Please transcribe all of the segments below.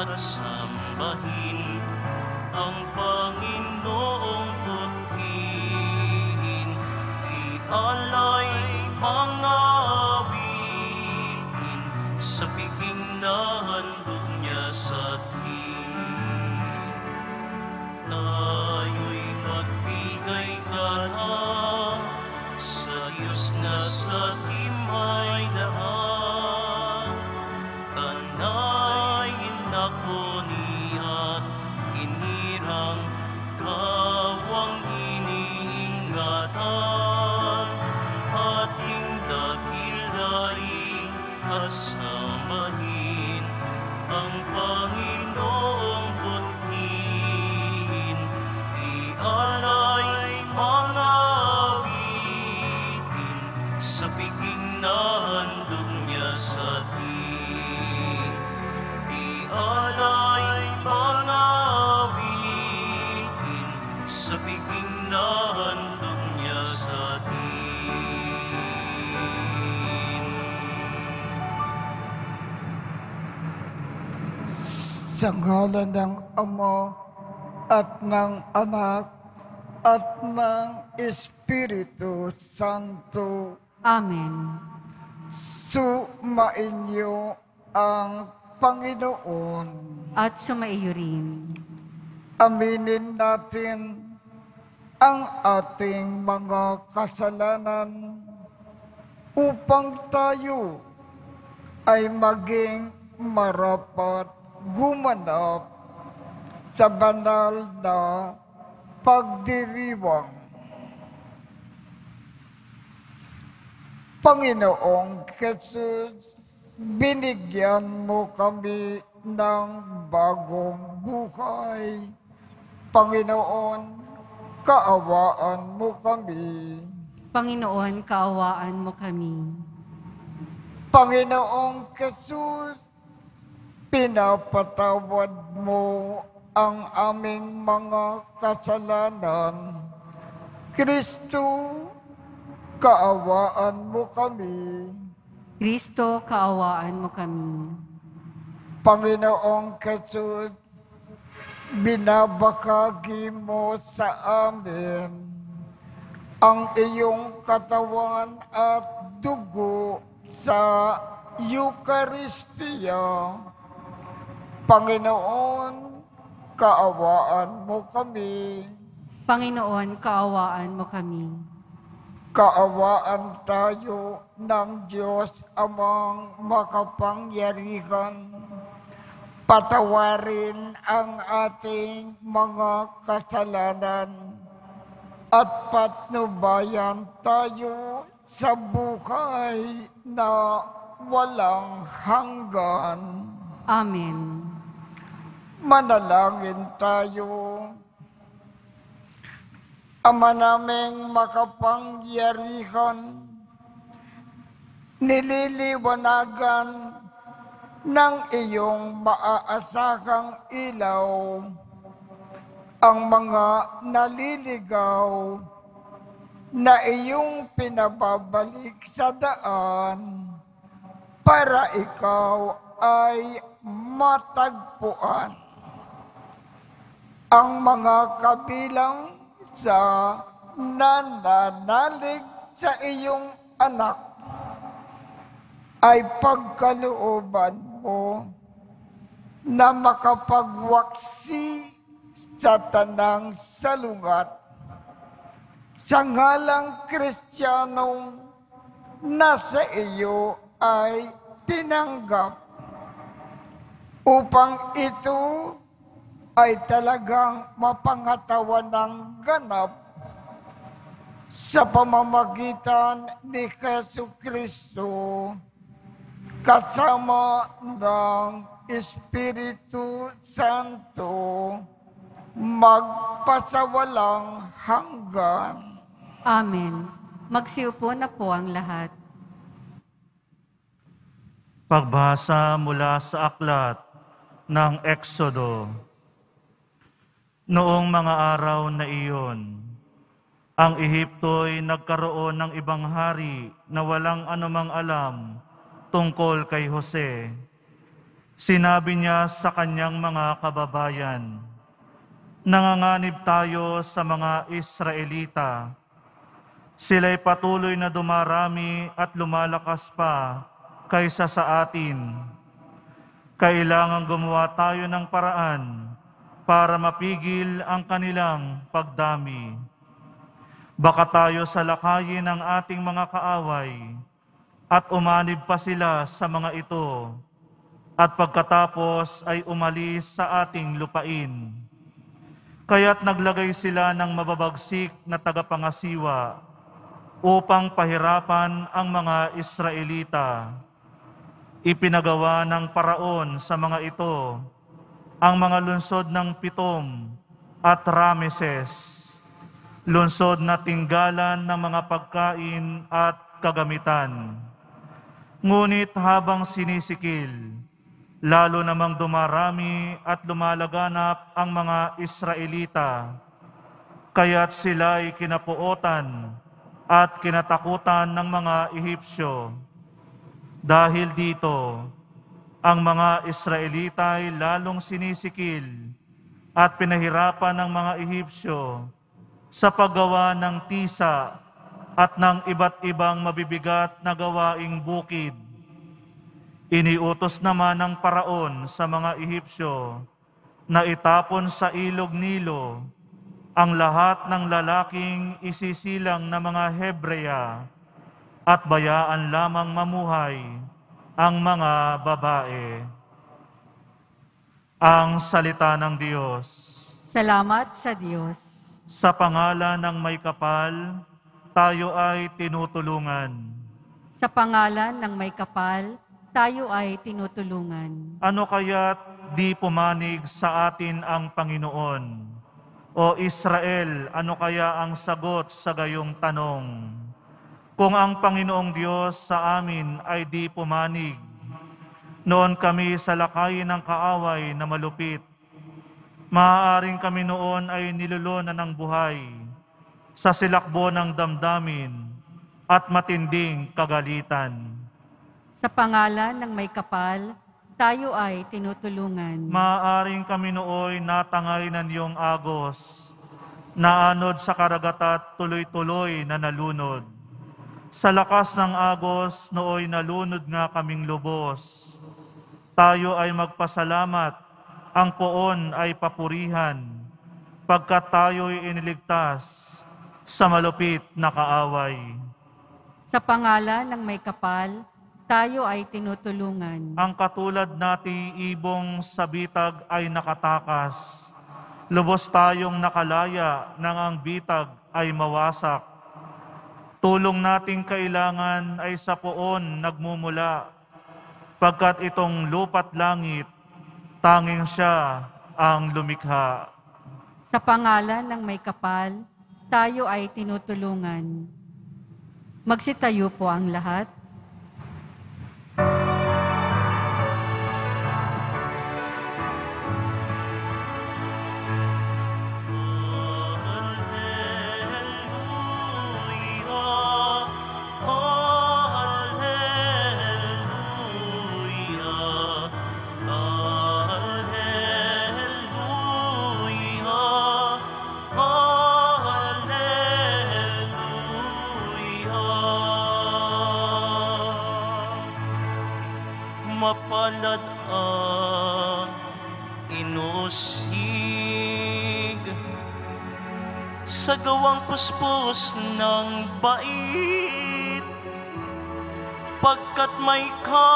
at sambahin ang Panginoong butihin. Ialay Sa ngalan ng Ama at ng Anak at ng Espiritu Santo, Amen. sumainyo ang Panginoon. At sumaiyo rin. Aminin natin ang ating mga kasalanan upang tayo ay maging marapat gumanap sa banal na pagdiriwang. Panginoong Jesus, binigyan mo kami ng bagong buhay. Panginoon, kaawaan mo kami. Panginoon, kaawaan mo kami. Panginoong Jesus, pinapatawad mo ang aming mga kasalanan. Kristo, kaawaan mo kami. Kristo, kaawaan mo kami. Panginoong Jesus, binabakagi mo sa amin ang iyong katawan at dugo sa Eucharistia. Panginoon, kaawaan mo kami. Panginoon, kaawaan mo kami. Kaawaan tayo ng Diyos amang makapangyarihan. Patawarin ang ating mga kasalanan at patnubayan tayo sa buhay na walang hanggan. Amen. Manalangin tayo. Ama naming makapangyarihan, nililiwanagan ng iyong maaasahang ilaw ang mga naliligaw na iyong pinababalik sa daan para ikaw ay matagpuan. Ang mga kabilang sa nananalig sa iyong anak ay pagkalooban mo na makapagwaksi sa tanang salungat. Sa ngalang kristyanong nasa iyo ay tinanggap upang ito ay talagang mapangatawan ng ganap sa pamamagitan ni Yesu Kristo kasama ng Espiritu Santo magpasawalang hanggan. Amen. Magsiupo na po ang lahat. Pagbasa mula sa aklat ng Eksodo. Noong mga araw na iyon, ang Ehipto'y nagkaroon ng ibang hari na walang anumang alam tungkol kay Jose. Sinabi niya sa kanyang mga kababayan, Nanganganib tayo sa mga Israelita. Sila'y patuloy na dumarami at lumalakas pa kaysa sa atin. Kailangan gumawa tayo ng paraan para mapigil ang kanilang pagdami. Baka tayo salakayin ng ating mga kaaway at umanib pa sila sa mga ito at pagkatapos ay umalis sa ating lupain. Kaya't naglagay sila ng mababagsik na tagapangasiwa upang pahirapan ang mga Israelita. Ipinagawa ng paraon sa mga ito ang mga lungsod ng Pitom at Rameses, lungsod na tinggalan ng mga pagkain at kagamitan. Ngunit habang sinisikil, lalo namang dumarami at lumalaganap ang mga Israelita, kaya't sila'y kinapuotan at kinatakutan ng mga Ehipsyo. Dahil dito, ang mga Israelita ay lalong sinisikil at pinahirapan ng mga Ehipsyo sa paggawa ng tisa at ng iba't ibang mabibigat na gawaing bukid. Iniutos naman ng paraon sa mga Ehipsyo na itapon sa ilog Nilo ang lahat ng lalaking isisilang na mga Hebreya at bayaan lamang mamuhay ang mga babae. Ang salita ng Diyos. Salamat sa Diyos. Sa pangalan ng may kapal, tayo ay tinutulungan. Sa pangalan ng may kapal, tayo ay tinutulungan. Ano kaya't di pumanig sa atin ang Panginoon? O Israel, ano kaya ang sagot sa gayong tanong? Kung ang Panginoong Diyos sa amin ay di pumanig, noon kami sa lakayin ng kaaway na malupit, maaaring kami noon ay nilulunan ng buhay sa silakbo ng damdamin at matinding kagalitan. Sa pangalan ng may kapal, tayo ay tinutulungan. Maaring kami nooy natangay ng iyong agos, naanod sa karagat at tuloy-tuloy na nalunod. Sa lakas ng agos, nooy nalunod nga kaming lubos. Tayo ay magpasalamat, ang poon ay papurihan, pagkat tayo'y iniligtas sa malupit na kaaway. Sa pangalan ng may kapal, tayo ay tinutulungan. Ang katulad nati ibong sa bitag ay nakatakas. Lubos tayong nakalaya nang ang bitag ay mawasak. Tulong nating kailangan ay sa poon nagmumula, pagkat itong lupat langit, tanging siya ang lumikha. Sa pangalan ng may kapal, tayo ay tinutulungan. Magsitayo po ang lahat. Pagkat may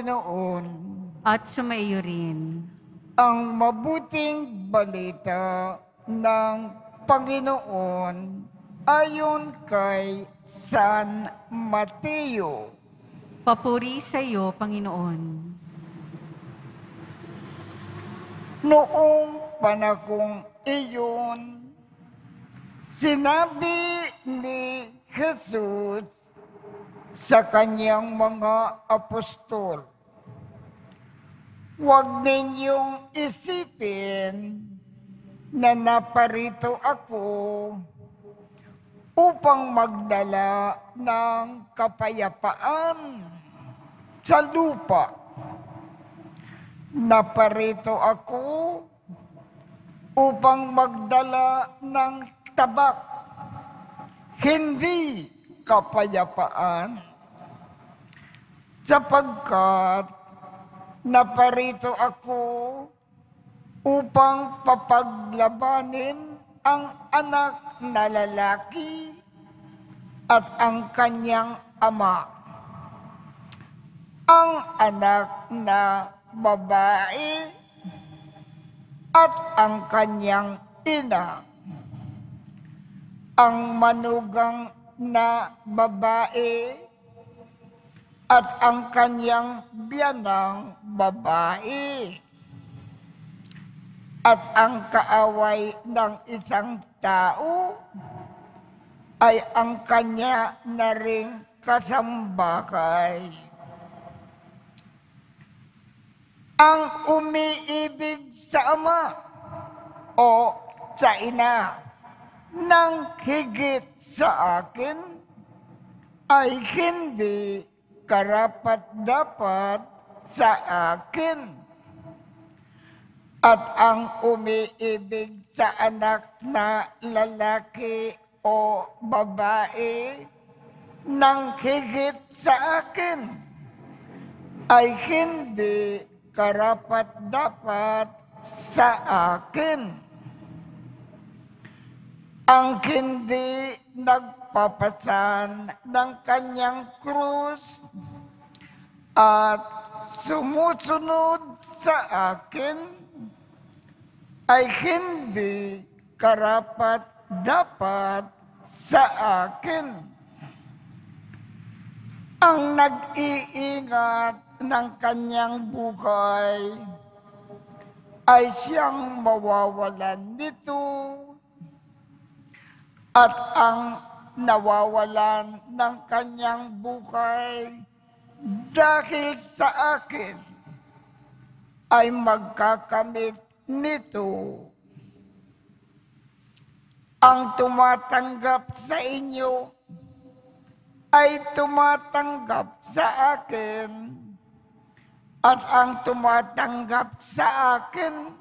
Panginoon. At sumaiyo rin. Ang mabuting balita ng Panginoon ayon kay San Mateo. Papuri sa iyo, Panginoon. Noong panakong iyon, sinabi ni Jesus sa kanyang mga apostol, Huwag ninyong isipin na naparito ako upang magdala ng kapayapaan sa lupa. Naparito ako upang magdala ng tabak, hindi kapayapaan. Sapagkat naparito ako upang papaglabanin ang anak na lalaki at ang kanyang ama. Ang anak na babae at ang kanyang ina. Ang manugang na babae at ang kanyang biyanang babae. At ang kaaway ng isang tao ay ang kanya na ring kasambahay. Ang umiibig sa ama o sa ina ng higit sa akin ay hindi karapat dapat sa akin. At ang umiibig sa anak na lalaki o babae ng higit sa akin ay hindi karapat dapat sa akin. Ang hindi nagpapasan ng kanyang krus at sumusunod sa akin ay hindi karapat dapat sa akin. Ang nag-iingat ng kanyang buhay ay siyang mawawalan nito at ang nawawalan ng kanyang buhay dahil sa akin ay magkakamit nito. Ang tumatanggap sa inyo ay tumatanggap sa akin at ang tumatanggap sa akin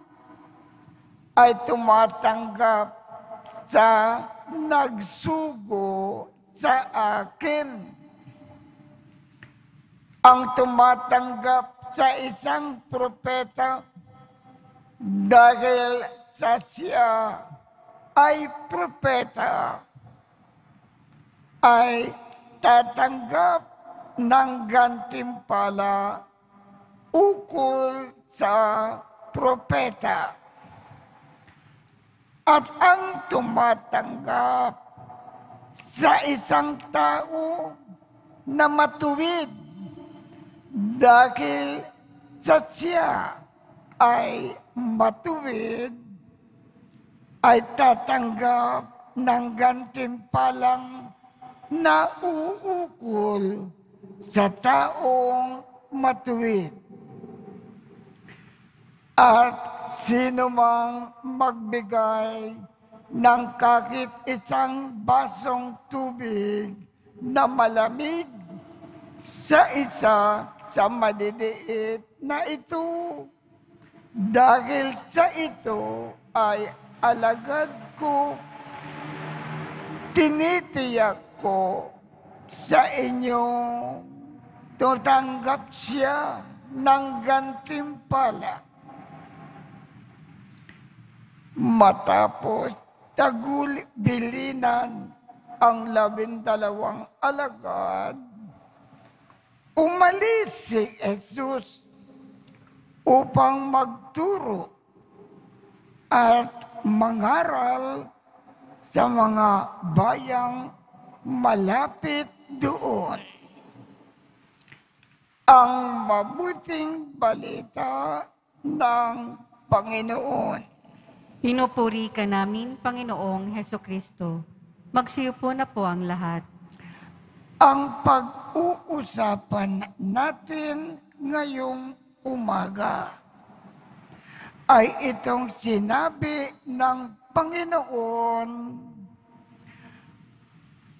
ay tumatanggap sa nagsugo sa akin. Ang tumatanggap sa isang propeta dahil sa siya ay propeta ay tatanggap ng gantimpala ukol sa propeta. At ang tumatanggap sa isang tao na matuwid dahil sa siya ay matuwid, ay tatanggap ng gantimpalang nauukol sa taong matuwid. At sino mang magbigay ng kahit isang basong tubig na malamig sa isa sa maliliit na ito. Dahil sa ito ay alagad ko, tinitiyak ko sa inyo, tutanggap siya ng gantimpala. Matapos tagul-bilinan ang labindalawang alagad, umalis si Jesus upang magturo at mangaral sa mga bayang malapit doon. ang mabuting balita ng Panginoon. Pinupuri ka namin, Panginoong Heso Kristo. Magsiupo na po ang lahat. Ang pag-uusapan natin ngayong umaga ay itong sinabi ng Panginoon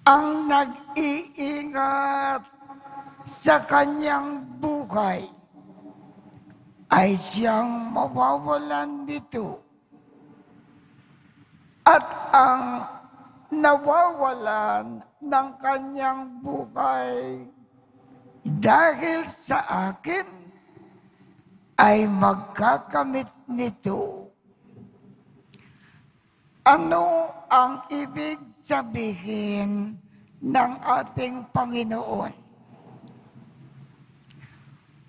ang nag-iingat sa kanyang buhay ay siyang mawawalan nito. At ang nawawalan ng kanyang buhay dahil sa akin ay magkakamit nito. Ano ang ibig sabihin ng ating Panginoon?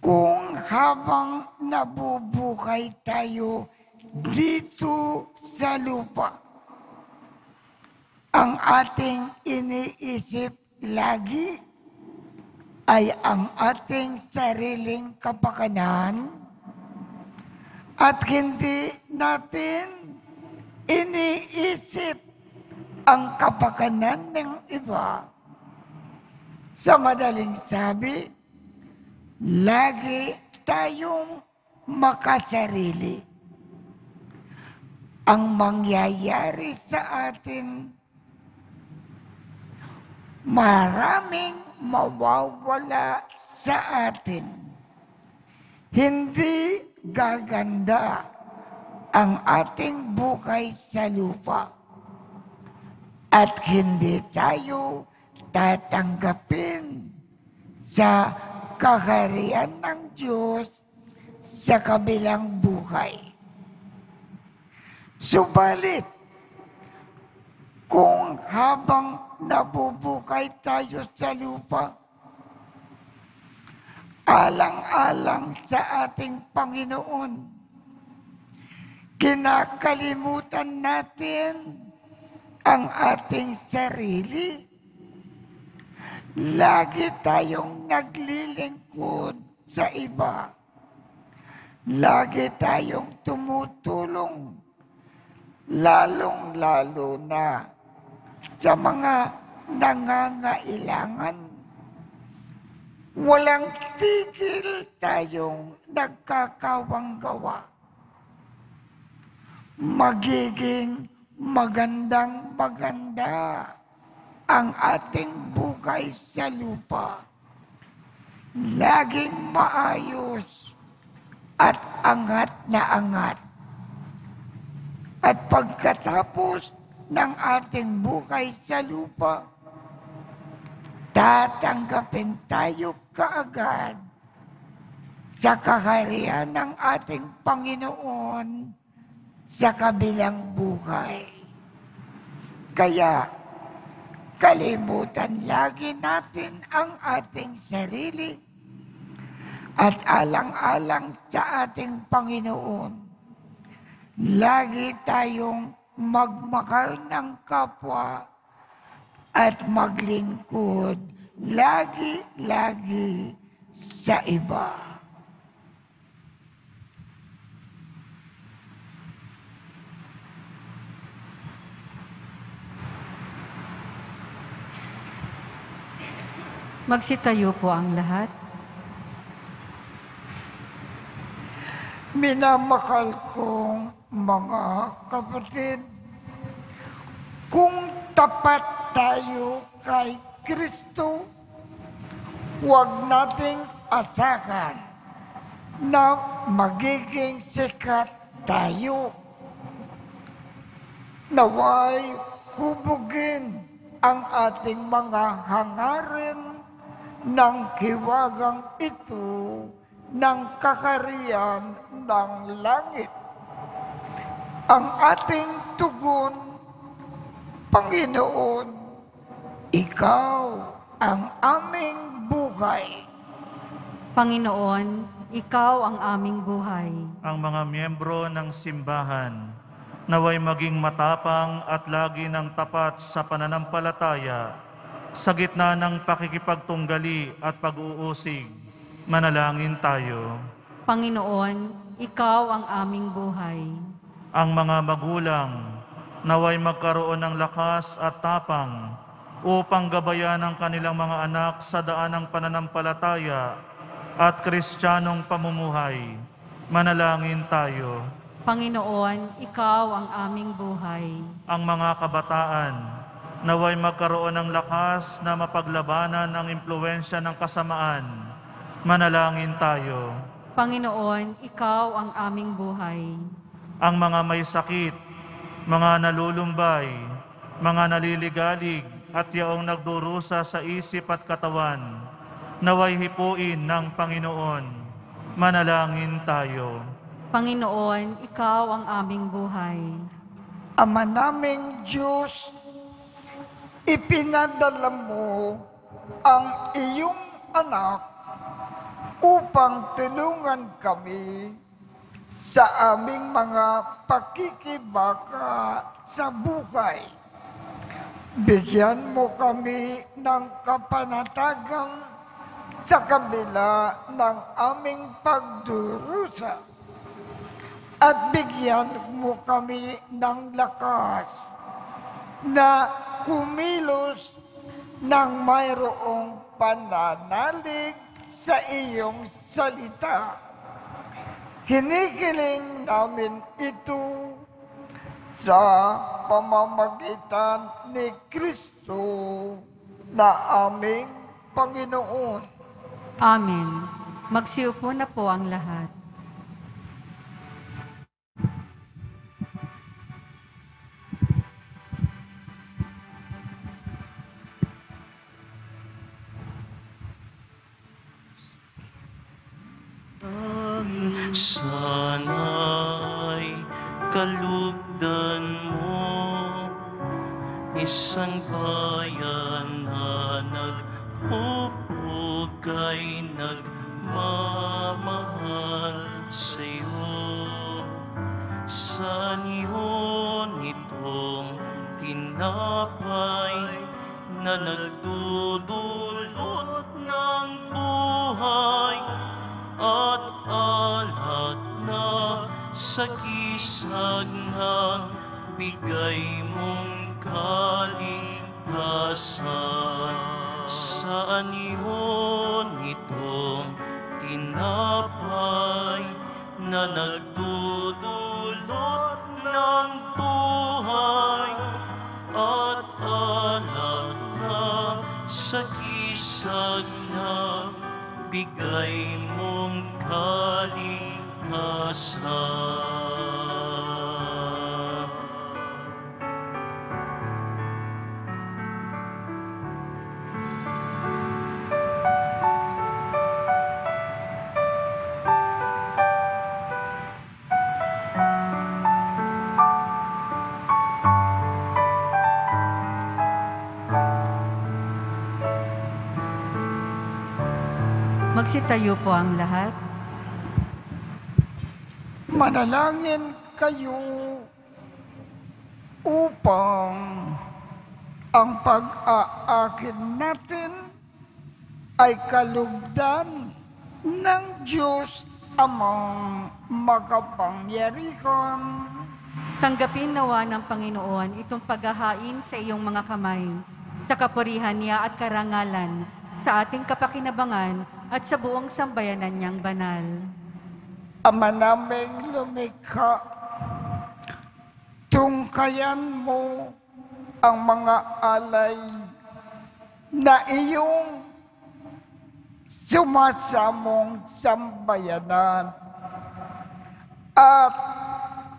Kung habang nabubuhay tayo dito sa lupa, ang ating iniisip lagi ay ang ating sariling kapakanan at hindi natin iniisip ang kapakanan ng iba. Sa madaling sabi, lagi tayong makasarili. Ang mangyayari sa atin maraming mawawala sa atin. Hindi gaganda ang ating buhay sa lupa. At hindi tayo tatanggapin sa kaharian ng Diyos sa kabilang buhay. Subalit, kung habang nabubuhay tayo sa lupa, alang-alang sa ating Panginoon, kinakalimutan natin ang ating sarili. Lagi tayong naglilingkod sa iba. Lagi tayong tumutulong, lalong-lalo na sa mga nangangailangan. Walang tigil tayong nagkakawang gawa. Magiging magandang maganda ang ating buhay sa lupa. Laging maayos at angat na angat. At pagkatapos ng ating buhay sa lupa, tatanggapin tayo kaagad sa kaharian ng ating Panginoon sa kabilang buhay. Kaya, kalimutan lagi natin ang ating sarili at alang-alang sa ating Panginoon. Lagi tayong magmahal ng kapwa at maglingkod lagi-lagi sa iba. Magsitayo po ang lahat. Minamahal kong mga kapatid, kung tapat tayo kay Kristo, huwag nating asahan na magiging sikat tayo. Naway hubugin ang ating mga hangarin ng hiwagang ito ng kakarian ng langit. Ang ating tugon, Panginoon, Ikaw ang aming buhay. Panginoon, Ikaw ang aming buhay. Ang mga miyembro ng simbahan, naway maging matapang at lagi ng tapat sa pananampalataya, sa gitna ng pakikipagtunggali at pag-uusig, manalangin tayo. Panginoon, Ikaw ang aming buhay. Ang mga magulang naway magkaroon ng lakas at tapang upang gabayan ang kanilang mga anak sa daan ng pananampalataya at kristyanong pamumuhay. Manalangin tayo. Panginoon, Ikaw ang aming buhay. Ang mga kabataan naway magkaroon ng lakas na mapaglabanan ang impluensya ng kasamaan. Manalangin tayo. Panginoon, Ikaw ang aming buhay. ang mga may sakit, mga nalulumbay, mga naliligalig at yaong nagdurusa sa isip at katawan, naway hipuin ng Panginoon. Manalangin tayo. Panginoon, Ikaw ang aming buhay. Ama naming Diyos, ipinadala mo ang iyong anak upang tulungan kami sa aming mga pakikibaka sa buhay. Bigyan mo kami ng kapanatagan sa kabila ng aming pagdurusa at bigyan mo kami ng lakas na kumilos ng mayroong pananalig sa iyong salita. Hinikiling namin ito sa pamamagitan ni Kristo na aming Panginoon. Amen. Magsiupo na po ang lahat. Sana'y kalugdan mo. Isang bayan na nagpupug ay nagmamahal sa'yo. Sa niyon itong tinapay na nagdudulot ng buhay at alat na sa kisag ng bigay mong kaligtasan. Saan yun itong tinapay na nagdudulot ng buhay at alat na sa kisag na bigay mong kaligtasan. Magsitayo po ang lahat. Manalangin kayo upang ang pag-aakit natin ay kalugdan ng Diyos amang makapangyarihan. Tanggapin nawa ng Panginoon itong paghahain sa iyong mga kamay, sa kapurihan niya at karangalan, sa ating kapakinabangan at sa buong sambayanan niyang banal. Ama naming lumikha, tungkayan mo ang mga alay na iyong sumasamong sambayanan at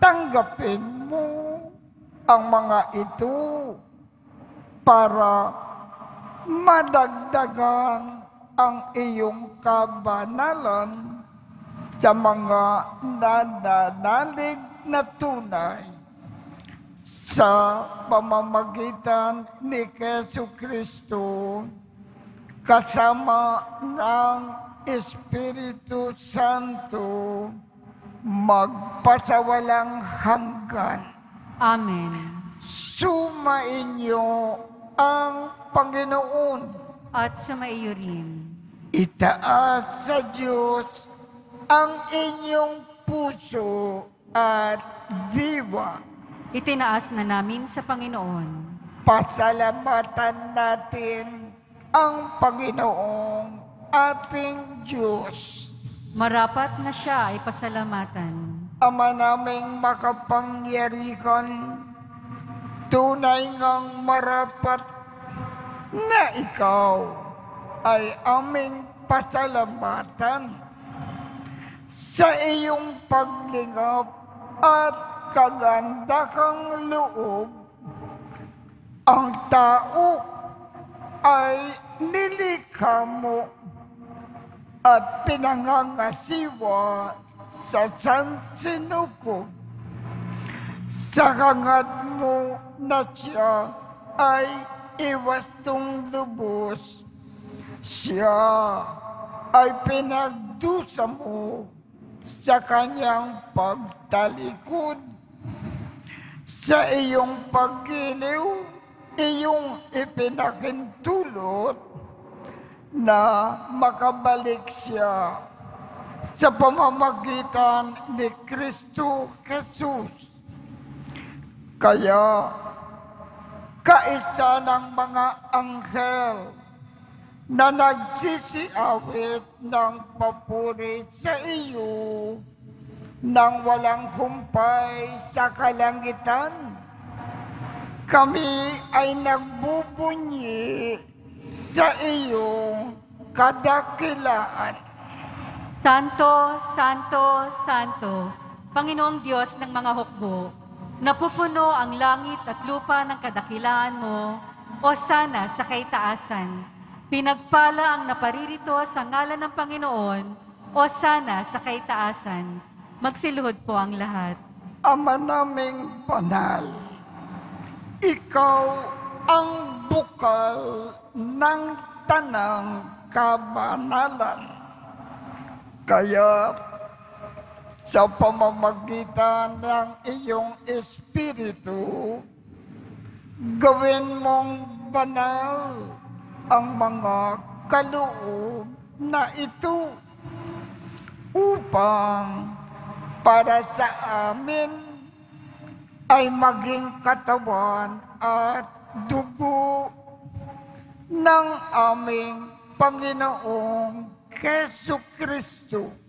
tanggapin mo ang mga ito para madagdagan ang iyong kabanalan sa mga nananalig na tunay sa pamamagitan ni Keso Kristo kasama ng Espiritu Santo magpasawalang hanggan. Amen. Sumainyo ang Panginoon. At sa maiyo rin. Itaas sa Diyos ang inyong puso at diwa. Itinaas na namin sa Panginoon. Pasalamatan natin ang Panginoong ating Diyos. Marapat na siya ay pasalamatan. Ama naming makapangyarihan, tunay ngang marapat na ikaw ay aming pasalamatan sa iyong paglingap at kaganda kang loob. Ang tao ay nilikha mo at pinangangasiwa sa sansinukob. Sa hangad mo na siya ay iwastong lubos. Siya ay pinagdusa mo sa kanyang pagtalikod. Sa iyong paggiliw, iyong ipinakintulot na makabalik siya sa pamamagitan ni Kristo Jesus. Kaya, kaisa ng mga anghel na nagsisiawit ng papuri sa iyo nang walang humpay sa kalangitan. Kami ay nagbubunyi sa iyong kadakilaan. Santo, Santo, Santo, Panginoong Diyos ng mga hukbo, napupuno ang langit at lupa ng kadakilaan mo, o sana sa kaitaasan. Pinagpala ang naparirito sa ngalan ng Panginoon, o sana sa kaitaasan. Magsiluhod po ang lahat. Ama naming banal, ikaw ang bukal ng tanang kabanalan. Kaya sa pamamagitan ng iyong espiritu, gawin mong banal ang mga kaloob na ito upang para sa amin ay maging katawan at dugo ng aming Panginoong Keso Kristo.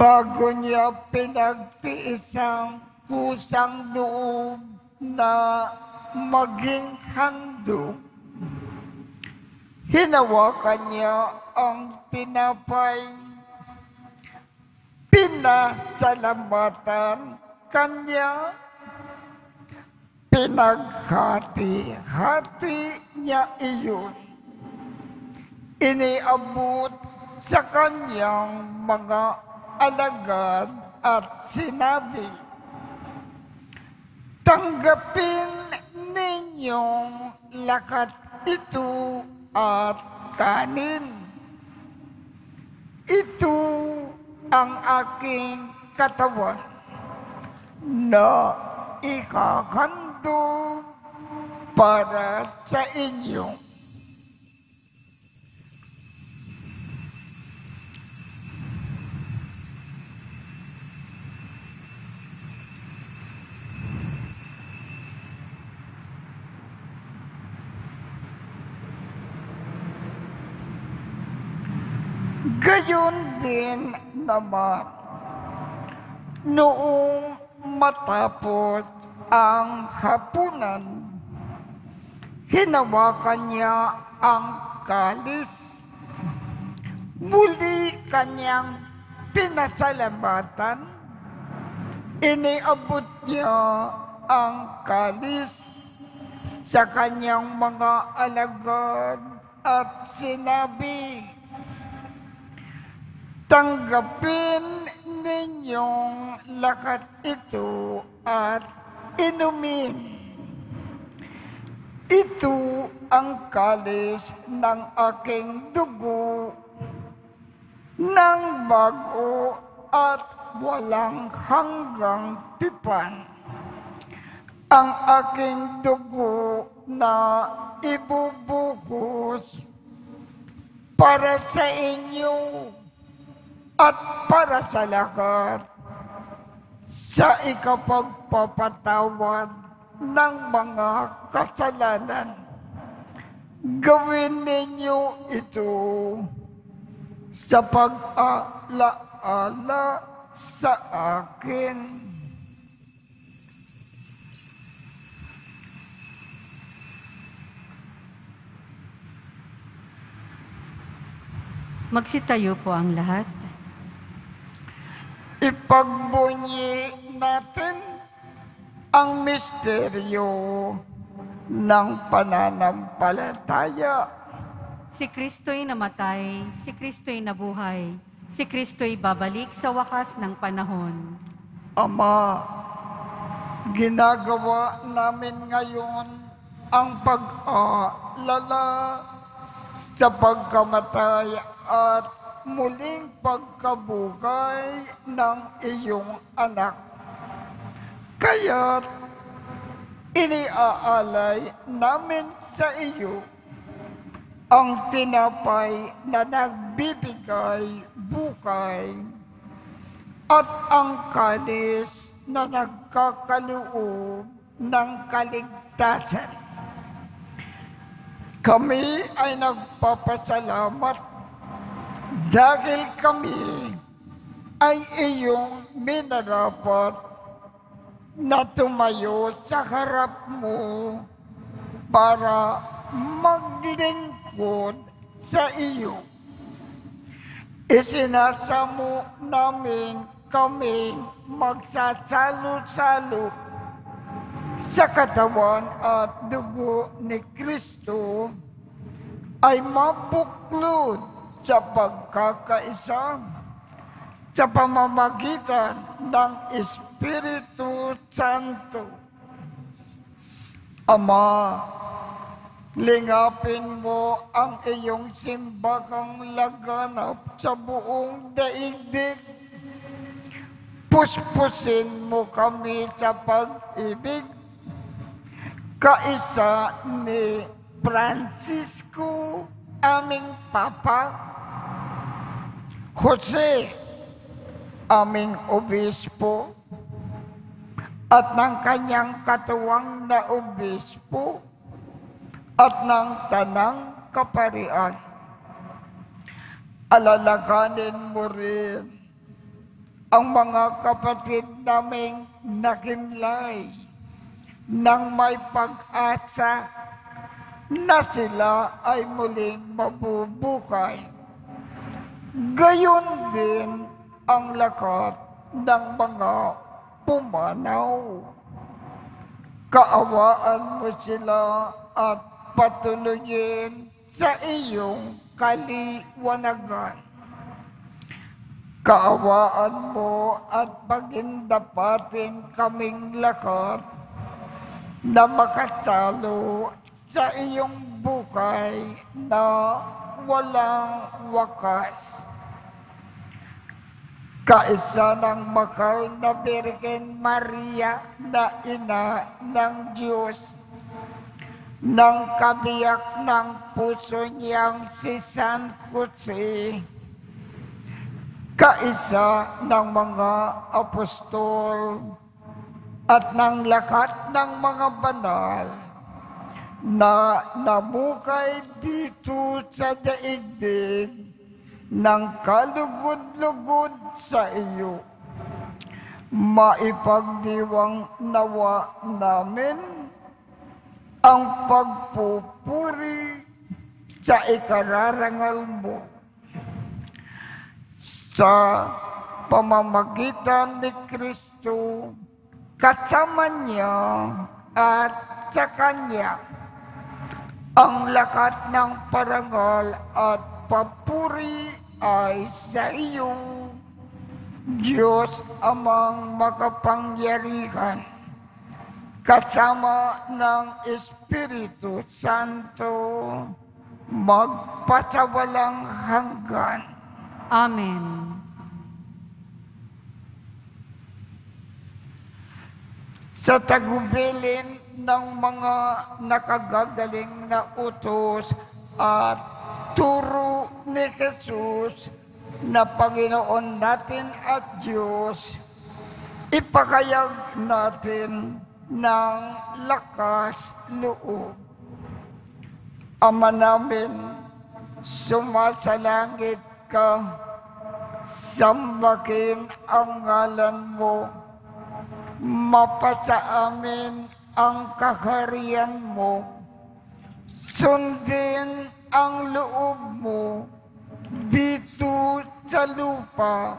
Bago niya pinagtiis ang kusang loob na maging handog, hinawakan niya ang tinapay pinasalamatan kanya, pinaghati-hati niya iyon. Iniabot sa kanyang mga alagad at sinabi, Tanggapin ninyong lakat ito at kanin. Ito ang aking katawan na ikahandog para sa inyo. Din naman, noong matapos ang hapunan, hinawakan niya ang kalis. Muli kanyang pinasalamatan. Iniabot niya ang kalis sa kanyang mga alagad at sinabi, Tanggapin ninyong lakat ito at inumin. Ito ang kalis ng aking dugo ng bago at walang hanggang tipan. Ang aking dugo na ibubuhos para sa inyo at para sa lahat sa ikapagpapatawad ng mga kasalanan. Gawin ninyo ito sa pag-alaala sa akin. Magsitayo po ang lahat. Ipagbunyi natin ang misteryo ng pananampalataya. Si Kristo'y namatay, si Kristo'y nabuhay, si Kristo'y babalik sa wakas ng panahon. Ama, ginagawa namin ngayon ang pag-aalala sa pagkamatay at muling pagkabuhay ng iyong anak. Kaya't iniaalay namin sa iyo ang tinapay na nagbibigay buhay at ang kalis na nagkakaloob ng kaligtasan. Kami ay nagpapasalamat dahil kami ay iyong minarapat na tumayo sa harap mo para maglingkod sa iyo. Isinasamo namin kami magsasalo-salo sa katawan at dugo ni Kristo ay mabuklod sa pagkakaisa sa pamamagitan ng Espiritu Santo. Ama, lingapin mo ang iyong simbakang laganap sa buong daigdig. Puspusin mo kami sa pag-ibig kaisa ni Francisco, aming Papa, Jose, aming Obispo, at ng kanyang katuwang na Obispo, at ng Tanang Kaparian. Alalaganin mo rin ang mga kapatid naming nakimlay nang may pag-asa na sila ay muling mabubuhay. Gayon din ang lakat ng mga pumanaw. Kaawaan mo sila at patuloyin sa iyong kaliwanagan. Kaawaan mo at pagindapatin kaming lakat na makasalo sa iyong buhay na walang wakas. Kaisa ng makal na Birgen Maria na ina ng Diyos, ng kabiyak ng puso niyang si San Jose, kaisa ng mga apostol, at ng lahat ng mga banal na namukay dito sa daigdig ng kalugod-lugod sa iyo. Maipagdiwang nawa namin ang pagpupuri sa ikararangal mo sa pamamagitan ni Kristo kasama niya at sa Kanya ang lakat ng parangal at papuri ay sa iyo, Diyos amang makapangyarihan, kasama ng Espiritu Santo, magpasawalang hanggan. Amen. sa tagubilin ng mga nakagagaling na utos at pagturo ni Jesus na Panginoon natin at Diyos, ipakayag natin ng lakas loob. Ama namin, sumasalangit ka, sambakin ang ngalan mo, mapasa amin ang kaharian mo, sundin ang loob mo dito sa lupa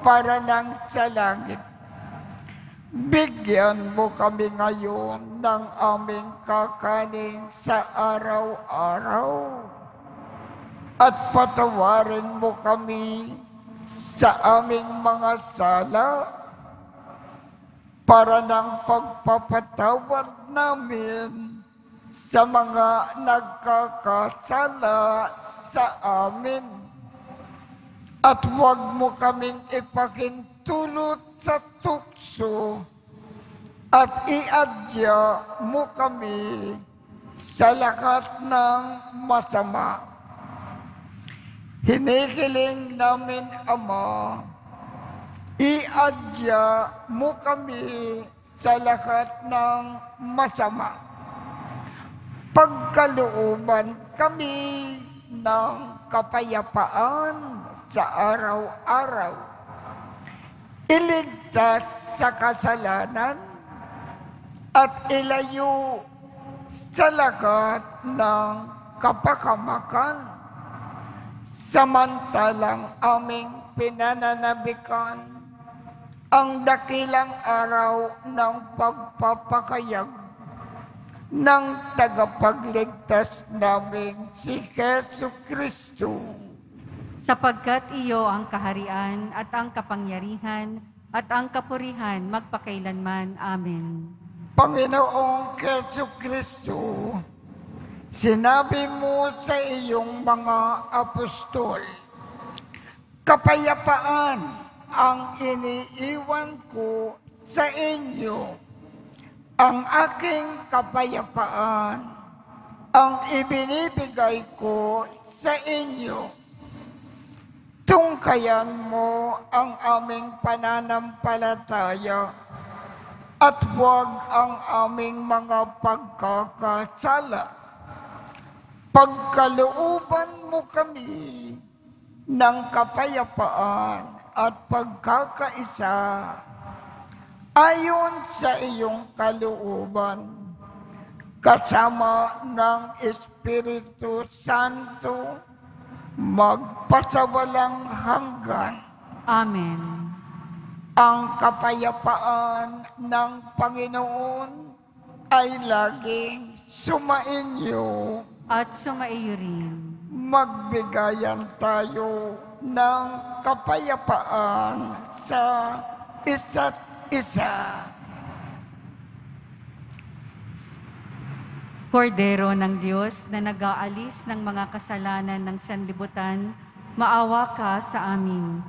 para nang sa langit. Bigyan mo kami ngayon ng aming kakanin sa araw-araw. At patawarin mo kami sa aming mga sala para ng pagpapatawad namin sa mga nagkakasala sa amin. At huwag mo kaming ipakintulot sa tukso at iadya mo kami sa lahat ng masama. Hinihiling namin, Ama, iadya mo kami sa lahat ng masama. Pagkalooban kami ng kapayapaan sa araw-araw. Iligtas sa kasalanan at ilayo sa lahat ng kapakamakan samantalang aming pinananabikan ang dakilang araw ng pagpapakayag ng tagapagligtas namin si Yesu Kristo. Sapagkat iyo ang kaharian at ang kapangyarihan at ang kapurihan magpakailanman. Amen. Panginoong Yesu Kristo, sinabi mo sa iyong mga apostol, kapayapaan ang iniiwan ko sa inyo. Ang aking kapayapaan ang ibinibigay ko sa inyo. Tungkayan mo ang aming pananampalataya at huwag ang aming mga pagkakasala. Pagkalooban mo kami ng kapayapaan at pagkakaisa ayon sa iyong kalooban kasama ng Espiritu Santo magpasawalang hanggan Amen. ang kapayapaan ng Panginoon ay laging sumainyo. At sumaiyo rin. Magbigayan tayo ng kapayapaan sa isa't isa. Kordero ng Diyos na nag-aalis ng mga kasalanan ng sanlibutan, maawa ka sa amin.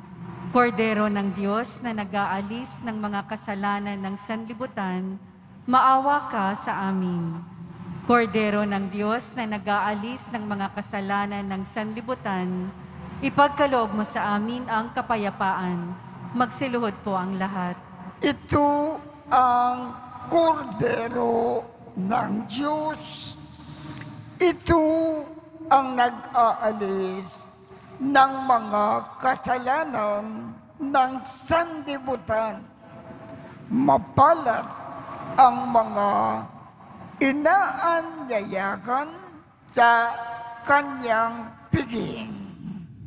Kordero ng Diyos na nag-aalis ng mga kasalanan ng sanlibutan, maawa ka sa amin. Kordero ng Diyos na nag-aalis ng mga kasalanan ng sanlibutan, ipagkaloob mo sa amin ang kapayapaan. Magsiluhod po ang lahat. Ito ang kordero ng Diyos. Ito ang nag-aalis ng mga kasalanan ng sandibutan. Mapalat ang mga inaanyayakan sa kanyang piging.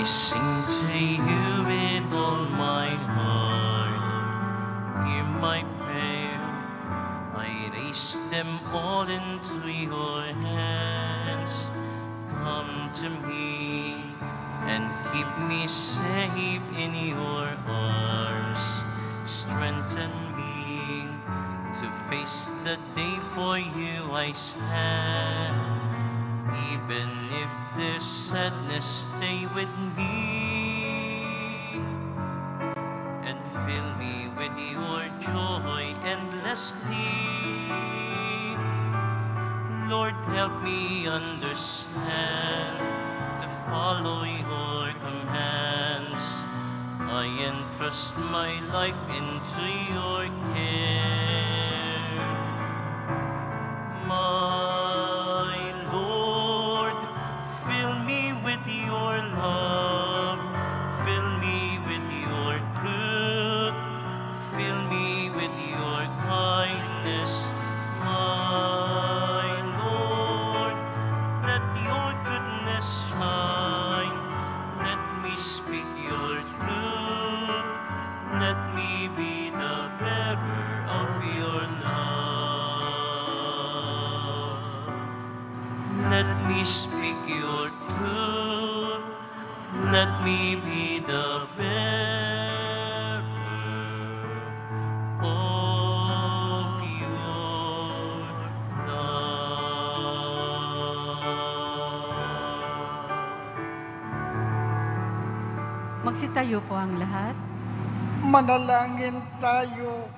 I sing to you with all my heart. Hear my prayer. I raise them all into your hands. Come to me and keep me safe in your arms. Strengthen me to face the day for you I stand. Even if there's sadness, stay with me and fill me with your joy endlessly. Lord, help me understand to follow your commands. I entrust my life into your care. Magsitayo po ang lahat. Manalangin tayo.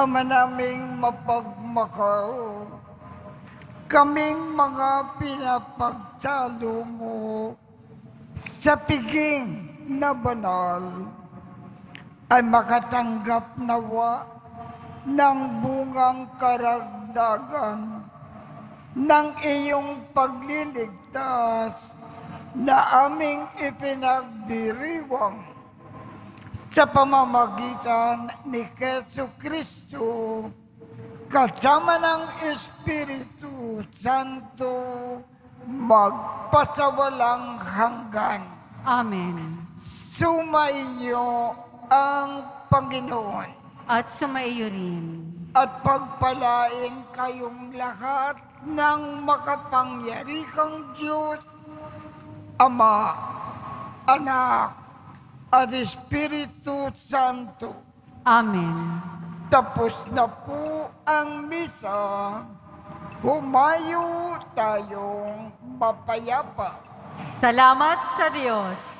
Ama naming mapagmakaw. Kaming mga pinapagtalo mo sa piging na banal ay makatanggap nawa ng bungang karagdagan ng iyong pagliligtas na aming ipinagdiriwang sa pamamagitan ni Keso Kristo kasama ng Espiritu Santo magpasawalang hanggan. Amen. Sumainyo ang Panginoon At sumaiyo rin. at pagpalain kayong lahat ng makapangyarikang Diyos, Ama, Anak, at Espiritu Santo. Amen. Tapos na po ang misa. Humayo tayong mapayapa. Salamat sa Diyos.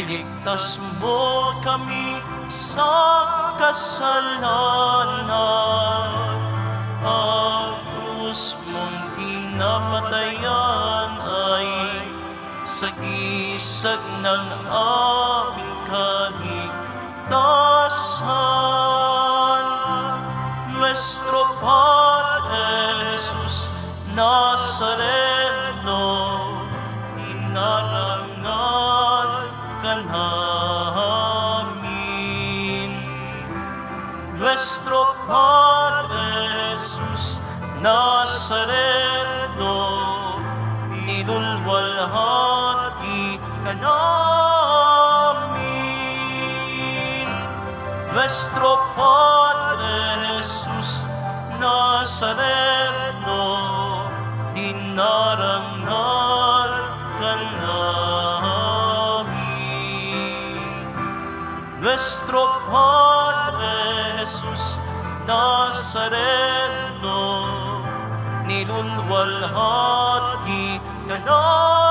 iligtas mo kami sa kasalanan. Ang krus mong pinamatayan ay sagisag ng aming kaligtasan. Nuestro Padre Jesus Nazareno, Nazareno, nilulwalhati ka namin. Nuestro Padre Jesus Nazareno, dinarangal ka namin. Nuestro Padre Jesus Nazareno, ka namin.